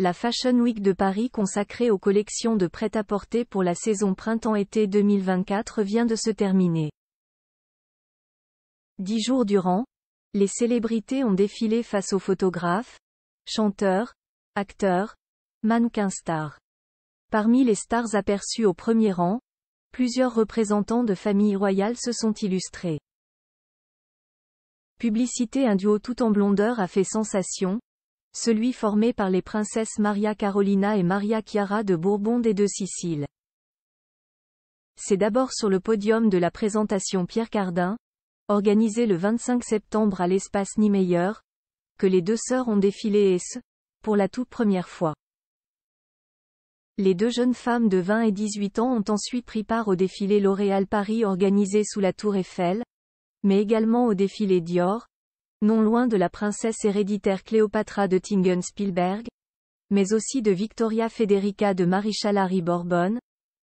La Fashion Week de Paris consacrée aux collections de prêt-à-porter pour la saison printemps-été 2024 vient de se terminer. Dix jours durant, les célébrités ont défilé face aux photographes, chanteurs, acteurs, mannequins stars. Parmi les stars aperçues au premier rang, plusieurs représentants de familles royales se sont illustrés. Publicité Un duo tout en blondeur a fait sensation, celui formé par les princesses Maria Carolina et Maria Chiara de Bourbon et de Sicile. C'est d'abord sur le podium de la présentation Pierre Cardin, organisée le 25 septembre à l'espace Niemeyer, que les deux sœurs ont défilé et ce, pour la toute première fois. Les deux jeunes femmes de 20 et 18 ans ont ensuite pris part au défilé L'Oréal Paris organisé sous la Tour Eiffel, mais également au défilé Dior, non loin de la princesse héréditaire Cléopatra de Tingen-Spielberg, mais aussi de Victoria Federica de Maréchal Borbonne,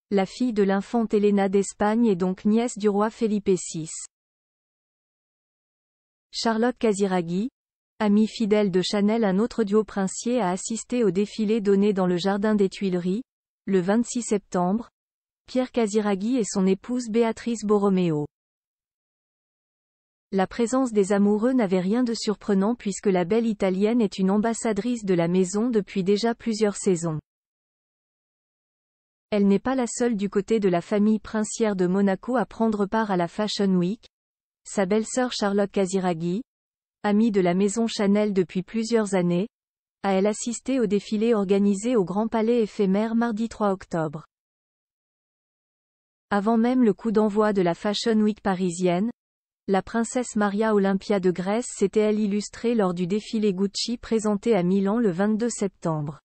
la fille de l'infante Helena d'Espagne et donc nièce du roi Felipe VI. Charlotte Casiraghi, amie fidèle de Chanel un autre duo princier a assisté au défilé donné dans le Jardin des Tuileries, le 26 septembre, Pierre Casiraghi et son épouse Béatrice Borromeo. La présence des amoureux n'avait rien de surprenant puisque la belle italienne est une ambassadrice de la maison depuis déjà plusieurs saisons. Elle n'est pas la seule du côté de la famille princière de Monaco à prendre part à la Fashion Week. Sa belle-sœur Charlotte Casiraghi, amie de la maison Chanel depuis plusieurs années, a elle assisté au défilé organisé au Grand Palais éphémère mardi 3 octobre. Avant même le coup d'envoi de la Fashion Week parisienne, la princesse Maria Olympia de Grèce s'était elle illustrée lors du défilé Gucci présenté à Milan le 22 septembre.